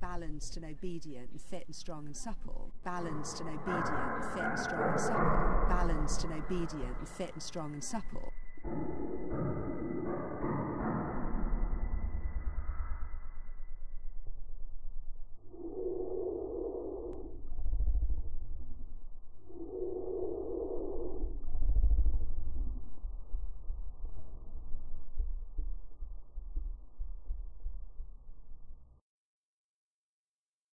balanced and obedient, fit and strong and supple, balanced and obedient, fit and strong and supple, balanced and obedient, fit and strong and supple.